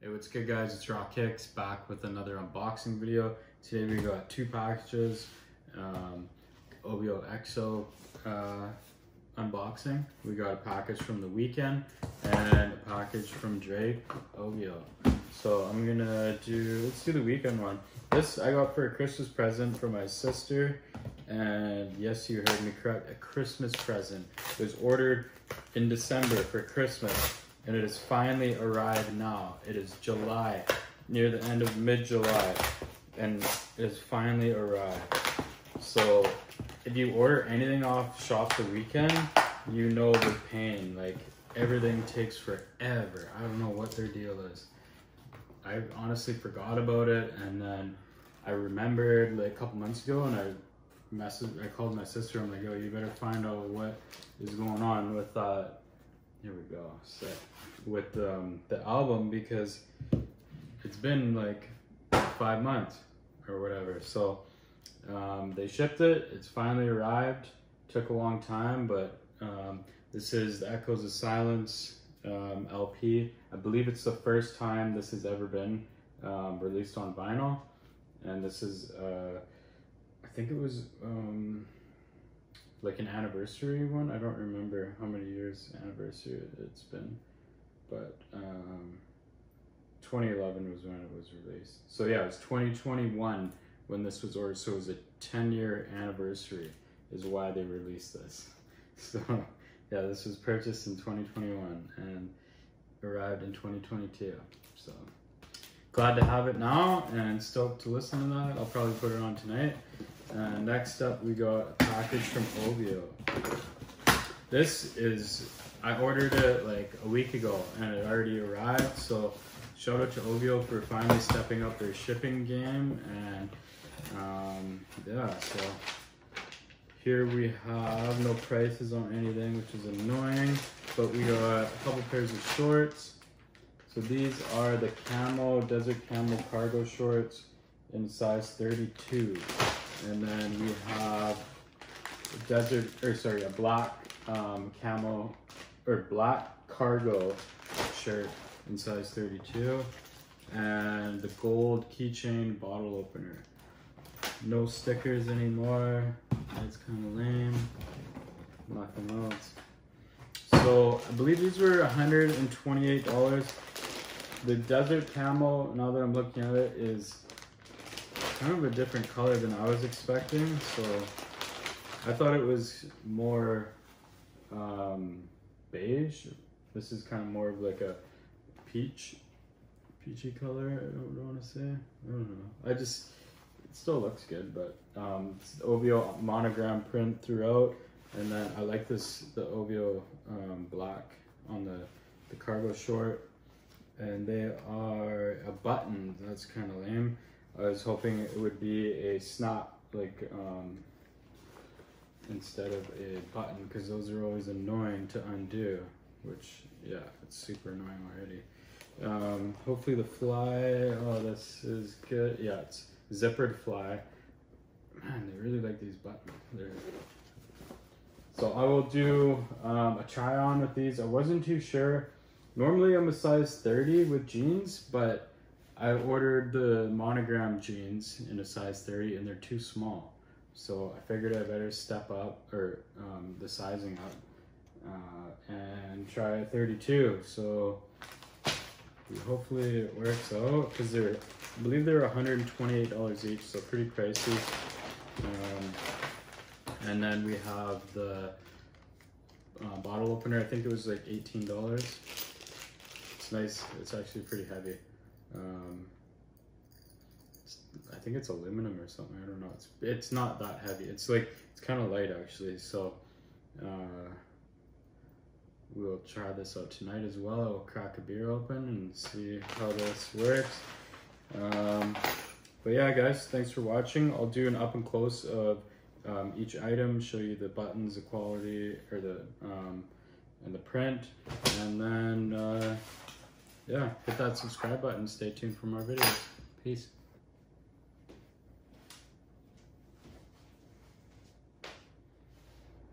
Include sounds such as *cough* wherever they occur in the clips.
Hey, what's good guys? It's RawwKicks back with another unboxing video. Today we got two packages, um, OVOXO uh, unboxing. We got a package from the Weeknd and a package from Drake OVO. So I'm gonna do, let's do the Weeknd one. This I got for a Christmas present for my sister. And yes, you heard me correct, a Christmas present. It was ordered in December for Christmas and it has finally arrived now. It is July, near the end of mid-July, and it has finally arrived. So if you order anything off Shop the Weeknd, you know the pain. Like everything takes forever. I don't know what their deal is. I honestly forgot about it, and then I remembered like a couple months ago, and I messaged, I called my sister. I'm like, "Yo, you better find out what is going on with. Uh, here we go. With um, the album because it's been like five months or whatever. So um, they shipped it. It's finally arrived. Took a long time, but um, this is the Echoes of Silence um, LP. I believe it's the first time this has ever been um, released on vinyl, and this is uh, I think it was um, like an anniversary one. I don't remember how many years anniversary it's been, but um, 2011 was when it was released. So yeah, it was 2021 when this was ordered. So it was a 10 year anniversary is why they released this. *laughs* So yeah, this was purchased in 2021 and arrived in 2022. So glad to have it now and stoked to listen to that. I'll probably put it on tonight. And next up, we got a package from OVO. This is, I ordered it like a week ago and it already arrived. So shout out to OVO for finally stepping up their shipping game. And um, yeah, so here we have no prices on anything, which is annoying. But we got a couple pairs of shorts. So these are the camo, desert camo cargo shorts in size 32. And then we have a desert, or sorry, a black um, camo, or black cargo shirt in size 32. And the gold keychain bottle opener. No stickers anymore. That's kind of lame. Nothing else. So I believe these were $128. The desert camo, now that I'm looking at it, is kind of a different color than I was expecting. So I thought it was more um, beige. This is kind of more of like a peach, peachy color. I don't want to say. I don't know. I just it still looks good, but um, OVO monogram print throughout, and then I like this the OVO um, black on the the cargo short, and they are a button. That's kind of lame. I was hoping it would be a snap like um, instead of a button because those are always annoying to undo which yeah it's super annoying already. Um, hopefully the fly oh this is good. Yeah it's zippered fly. Man they really like these buttons. They're... so I will do um, a try on with these. I wasn't too sure. Normally I'm a size 30 with jeans but I ordered the monogram jeans in a size 30 and they're too small. So I figured I better step up or um, the sizing up uh, and try a 32. So hopefully it works out because they're, I believe they're $128 each, so pretty pricey. Um, and then we have the uh, bottle opener. I think it was like $18. It's nice. It's actually pretty heavy. Um, I think it's aluminum or something. I don't know. It's it's not that heavy. It's like it's kind of light actually. So uh, we'll try this out tonight as well. I'll crack a beer open and see how this works. Um, but yeah, guys, thanks for watching. I'll do an up and close of um, each item, show you the buttons, the quality, or the um, and the print, and then. Uh, yeah, hit that subscribe button. Stay tuned for more videos. Peace.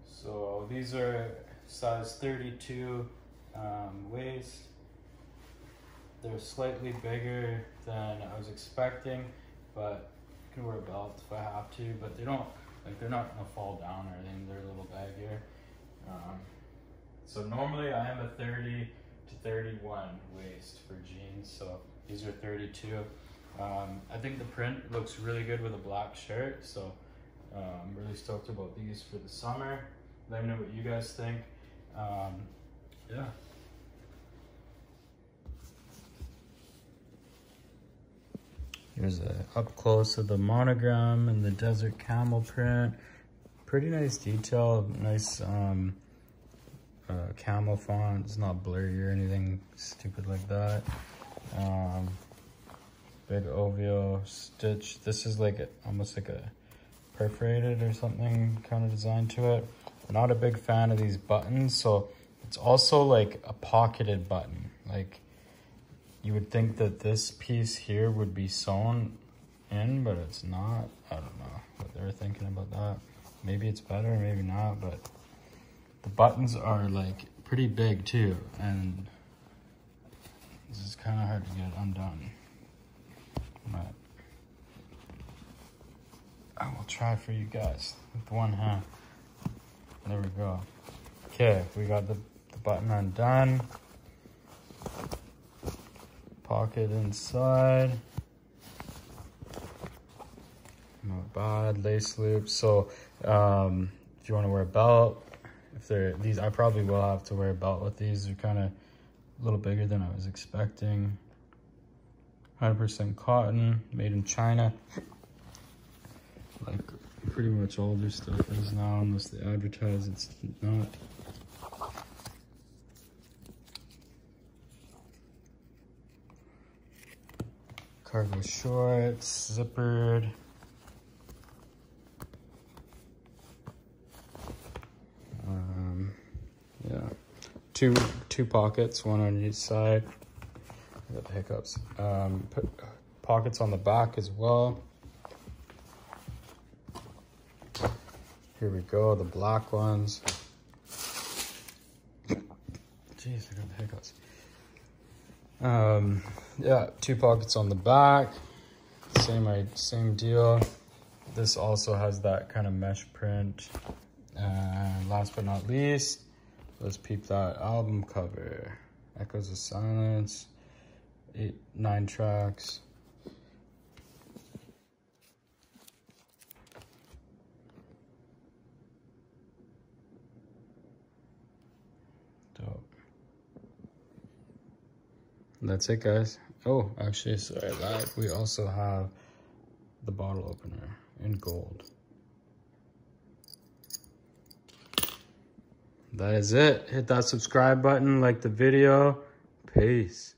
So these are size 32 um, waist. they're slightly bigger than I was expecting, but I can wear a belt if I have to. But they don't like they're not gonna fall down or anything. They're a little baggier. Um, so normally I am a 30 to 31 waist for jeans. So these are 32. Um, I think the print looks really good with a black shirt. So uh, I'm really stoked about these for the summer. Let me know what you guys think. Um, yeah. Here's a up close of the monogram and the desert camo print. Pretty nice detail, nice um, uh, camel font. It's not blurry or anything stupid like that. Um, big OVO stitch. This is like a, almost like a perforated or something kind of design to it. not a big fan of these buttons, so it's also like a pocketed button. Like you would think that this piece here would be sewn in, but it's not. I don't know what they're thinking about that. Maybe it's better, maybe not, but the buttons are like pretty big too, and this is kind of hard to get undone. But I will try for you guys with one hand. There we go. Okay, we got the, the button undone pocket inside. Not bad, lace loop. So um, if you want to wear a belt, they're these, I probably will have to wear a belt with these. They're kind of a little bigger than I was expecting. 100% cotton, made in China. Like pretty much all their stuff is now, unless they advertise it's not. cargo shorts, zippered. Um, yeah, two two pockets, one on each side. Got the hiccups. Um, pockets on the back as well. Here we go, the black ones. Jeez, I got the hiccups. Um, yeah, two pockets on the back. Same, same deal. This also has that kind of mesh print. And last but not least, let's peep that album cover. Echoes of Silence, eight, nine tracks. that's it guys oh actually sorry that we also have the bottle opener in gold that is it. Hit that subscribe button like the video. Peace